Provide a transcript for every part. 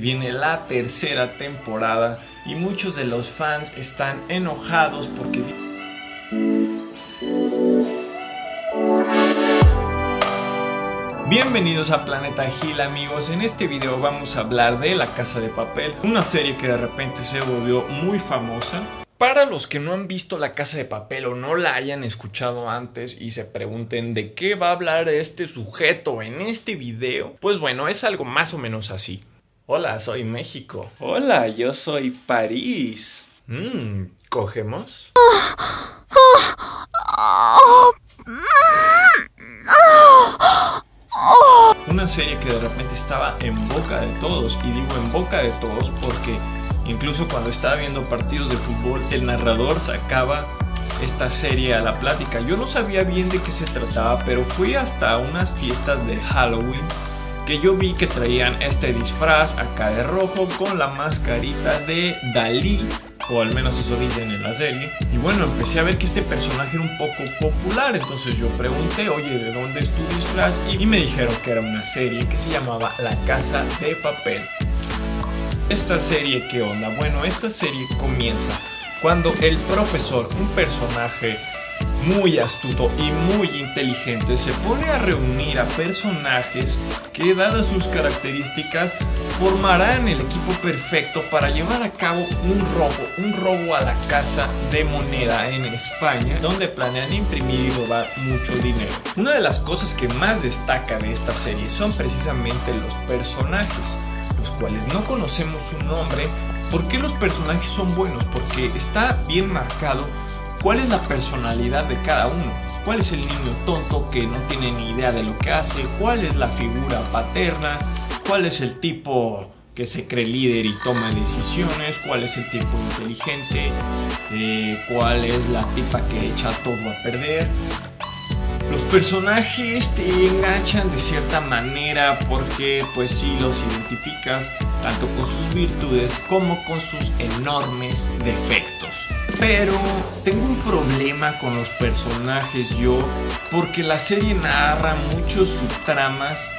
Viene la tercera temporada y muchos de los fans están enojados porque... Bienvenidos a Planeta Gil amigos, en este video vamos a hablar de La Casa de Papel, una serie que de repente se volvió muy famosa. Para los que no han visto La Casa de Papel o no la hayan escuchado antes y se pregunten de qué va a hablar este sujeto en este video, pues bueno, es algo más o menos así. Hola, soy México. Hola, yo soy París. Mmm, ¿cogemos? Una serie que de repente estaba en boca de todos, y digo en boca de todos porque incluso cuando estaba viendo partidos de fútbol, el narrador sacaba esta serie a la plática. Yo no sabía bien de qué se trataba, pero fui hasta unas fiestas de Halloween que yo vi que traían este disfraz acá de rojo con la mascarita de Dalí, o al menos eso dicen en la serie. Y bueno, empecé a ver que este personaje era un poco popular, entonces yo pregunté, oye, ¿de dónde es tu disfraz? Y me dijeron que era una serie que se llamaba La Casa de Papel. Esta serie, ¿qué onda? Bueno, esta serie comienza cuando el profesor, un personaje muy astuto y muy inteligente, se pone a reunir a personajes que, dadas sus características, formarán el equipo perfecto para llevar a cabo un robo, un robo a la casa de moneda en España, donde planean imprimir y robar mucho dinero. Una de las cosas que más destaca de esta serie son precisamente los personajes, los cuales no conocemos su nombre. ¿Por qué los personajes son buenos? Porque está bien marcado cuál es la personalidad de cada uno, cuál es el niño tonto que no tiene ni idea de lo que hace, cuál es la figura paterna, cuál es el tipo que se cree líder y toma decisiones, cuál es el tipo inteligente, eh, cuál es la tipa que echa todo a perder. Los personajes te enganchan de cierta manera porque pues sí los identificas tanto con sus virtudes como con sus enormes defectos. Pero tengo un problema con los personajes yo, porque la serie narra muchos subtramas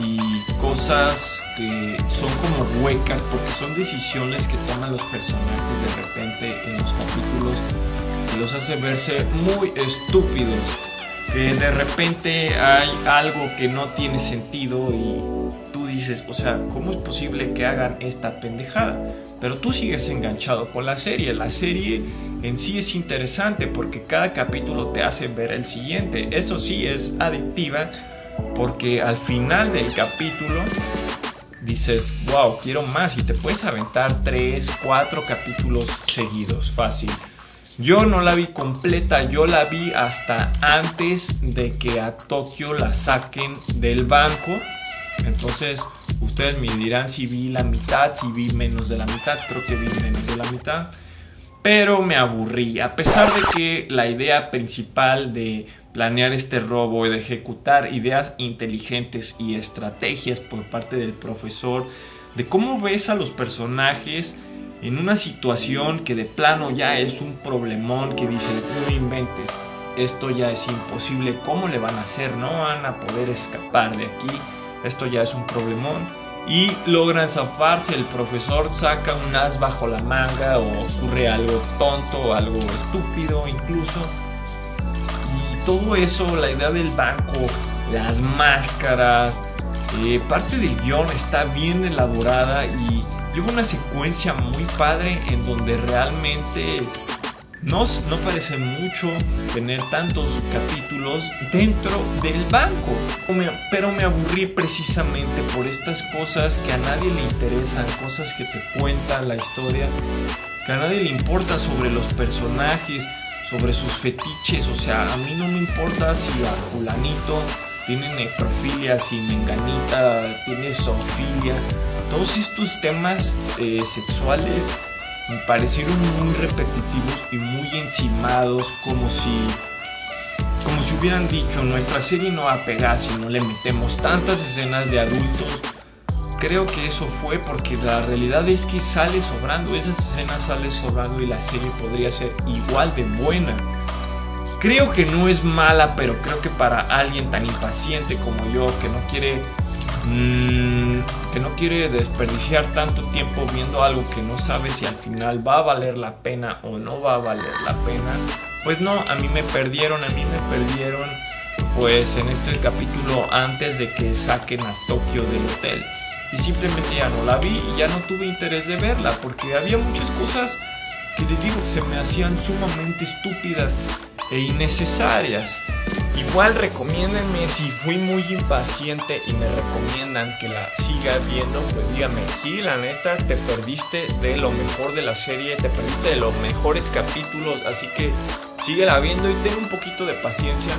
y cosas que son como huecas, porque son decisiones que toman los personajes de repente en los capítulos que los hace verse muy estúpidos. Que de repente hay algo que no tiene sentido y tú dices, o sea, ¿cómo es posible que hagan esta pendejada? pero tú sigues enganchado con la serie. La serie en sí es interesante porque cada capítulo te hace ver el siguiente. Eso sí es adictiva porque al final del capítulo dices, wow, quiero más y te puedes aventar 3, 4 capítulos seguidos, fácil. Yo no la vi completa, yo la vi hasta antes de que a Tokio la saquen del banco. Entonces, Ustedes me dirán si vi la mitad, si vi menos de la mitad, creo que vi menos de la mitad. Pero me aburrí, a pesar de que la idea principal de planear este robo y de ejecutar ideas inteligentes y estrategias por parte del profesor, de cómo ves a los personajes en una situación que de plano ya es un problemón que dices, no inventes, esto ya es imposible, ¿cómo le van a hacer? No van a poder escapar de aquí esto ya es un problemón. Y logran zafarse, el profesor saca un as bajo la manga o ocurre algo tonto, algo estúpido incluso. Y todo eso, la idea del banco, las máscaras, eh, parte del guion está bien elaborada y lleva una secuencia muy padre en donde realmente no, no parece mucho tener tantos capítulos dentro del banco, pero me aburrí precisamente por estas cosas que a nadie le interesan, cosas que te cuentan la historia, que a nadie le importa sobre los personajes, sobre sus fetiches, o sea, a mí no me importa si a fulanito tiene necrofilia, menganita tiene zoofilia, todos estos temas eh, sexuales me parecieron muy repetitivos y muy encimados, como si, como si hubieran dicho, nuestra serie no va a pegar si no le metemos tantas escenas de adultos. Creo que eso fue porque la realidad es que sale sobrando, esas escenas salen sobrando y la serie podría ser igual de buena. Creo que no es mala, pero creo que para alguien tan impaciente como yo, que no quiere mm, que no quiere desperdiciar tanto tiempo viendo algo que no sabe si al final va a valer la pena o no va a valer la pena, pues no, a mí me perdieron, a mí me perdieron pues en este capítulo antes de que saquen a Tokio del hotel. Y simplemente ya no la vi y ya no tuve interés de verla porque había muchas cosas que les digo se me hacían sumamente estúpidas e innecesarias. Igual recomiéndenme si fui muy impaciente y me recomiendan que la siga viendo, pues díganme, sí, la neta, te perdiste de lo mejor de la serie, te perdiste de los mejores capítulos, así que síguela viendo y ten un poquito de paciencia.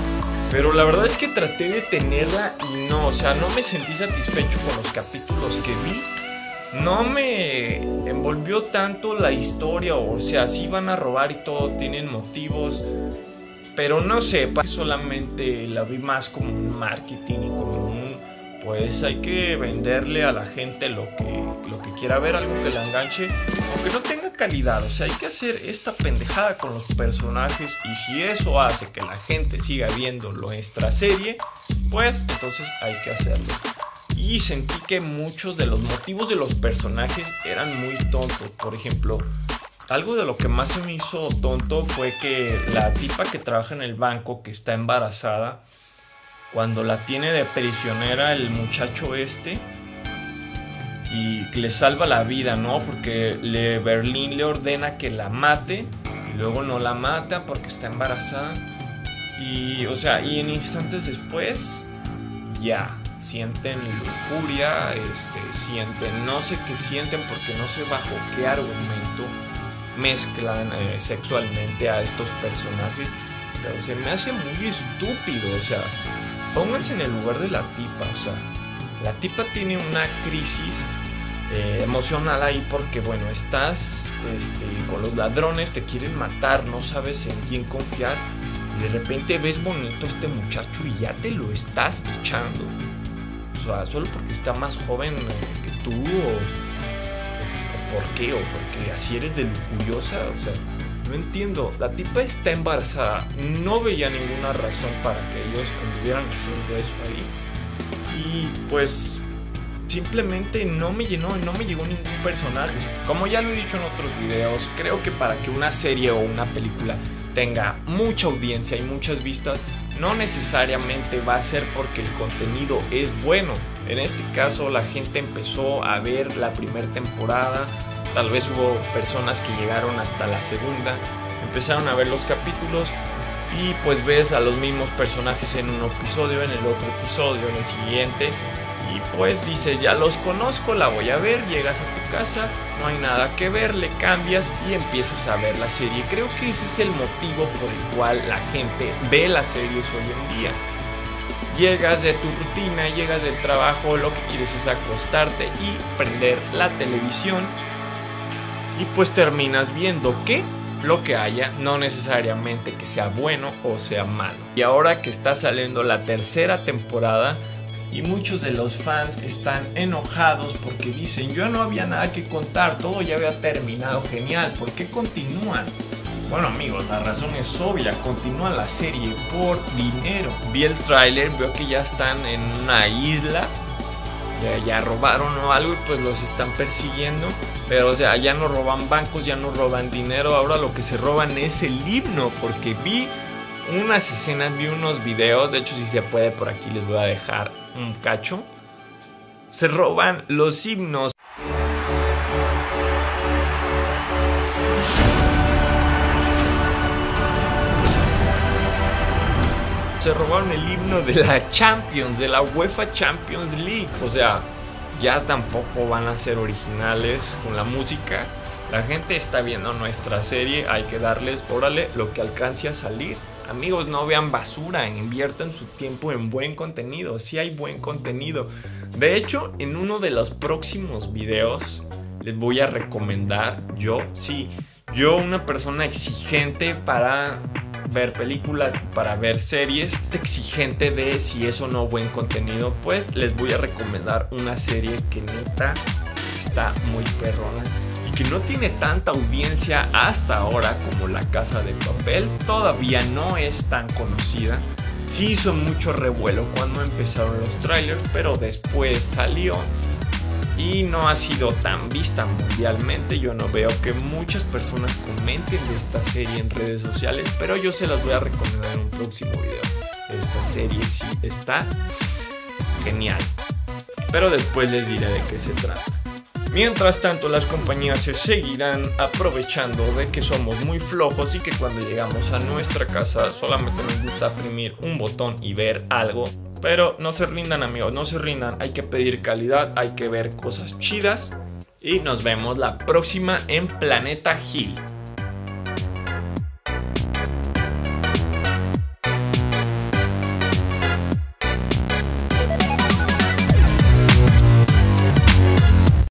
Pero la verdad es que traté de tenerla y no, o sea, no me sentí satisfecho con los capítulos que vi. No me envolvió tanto la historia, o sea, sí van a robar y todo, tienen motivos. Pero no sé, solamente la vi más como un marketing y como un, pues hay que venderle a la gente lo que, lo que quiera ver, algo que la enganche, aunque no tenga calidad. O sea, hay que hacer esta pendejada con los personajes y si eso hace que la gente siga viendo nuestra serie, pues entonces hay que hacerlo. Y sentí que muchos de los motivos de los personajes eran muy tontos. Por ejemplo, algo de lo que más se me hizo tonto fue que la tipa que trabaja en el banco, que está embarazada, cuando la tiene de prisionera el muchacho este, y le salva la vida, ¿no? Porque le, Berlín le ordena que la mate y luego no la mata porque está embarazada. Y, o sea, y en instantes después, ya, sienten lujuria, este, sienten, no sé qué sienten porque no sé bajo qué argumento mezclan eh, sexualmente a estos personajes, pero se me hace muy estúpido, o sea, pónganse en el lugar de la tipa, o sea, la tipa tiene una crisis eh, emocional ahí porque, bueno, estás este, con los ladrones, te quieren matar, no sabes en quién confiar, y de repente ves bonito este muchacho y ya te lo estás echando. O sea, solo porque está más joven que tú o por qué o porque así eres de lujuriosa, o sea, no entiendo. La tipa está embarazada, no veía ninguna razón para que ellos anduvieran haciendo eso ahí. Y pues simplemente no me llenó, no me llegó ningún personaje. Como ya lo he dicho en otros videos, creo que para que una serie o una película tenga mucha audiencia y muchas vistas, no necesariamente va a ser porque el contenido es bueno. En este caso la gente empezó a ver la primera temporada, tal vez hubo personas que llegaron hasta la segunda, empezaron a ver los capítulos y pues ves a los mismos personajes en un episodio, en el otro episodio, en el siguiente y pues dices, ya los conozco, la voy a ver, llegas a tu casa, no hay nada que ver, le cambias y empiezas a ver la serie. Creo que ese es el motivo por el cual la gente ve las series hoy en día. Llegas de tu rutina, llegas del trabajo, lo que quieres es acostarte y prender la televisión. Y pues terminas viendo que lo que haya, no necesariamente que sea bueno o sea malo. Y ahora que está saliendo la tercera temporada, y muchos de los fans están enojados porque dicen, yo no había nada que contar, todo ya había terminado, genial, ¿por qué continúan? Bueno amigos, la razón es obvia, continúa la serie por dinero. Vi el tráiler, veo que ya están en una isla, ya, ya, robaron o algo y pues los están persiguiendo. Pero o sea, ya no roban bancos, ya no roban dinero, ahora lo que se roban es el himno, porque vi unas escenas, vi unos videos, de hecho si se puede por aquí les voy a dejar un cacho. Se roban los himnos. Se robaron el himno de la Champions, de la UEFA Champions League. O sea, ya tampoco van a ser originales con la música. La gente está viendo nuestra serie, hay que darles, órale, lo que alcance a salir. Amigos, no vean basura, inviertan su tiempo en buen contenido. Si hay buen contenido. De hecho, en uno de los próximos videos les voy a recomendar yo, sí, yo una persona exigente para ver películas, para ver series, exigente de si es o no buen contenido, pues les voy a recomendar una serie que neta está muy perrona que no tiene tanta audiencia hasta ahora como La Casa de Papel, todavía no es tan conocida. Sí hizo mucho revuelo cuando empezaron los trailers, pero después salió y no ha sido tan vista mundialmente. Yo no veo que muchas personas comenten de esta serie en redes sociales, pero yo se las voy a recomendar en un próximo video. Esta serie sí está genial. Pero después les diré de qué se trata. Mientras tanto, las compañías se seguirán aprovechando de que somos muy flojos y que cuando llegamos a nuestra casa solamente nos gusta oprimir un botón y ver algo. Pero no se rindan amigos, no se rindan, hay que pedir calidad, hay que ver cosas chidas y nos vemos la próxima en Planeta Hill.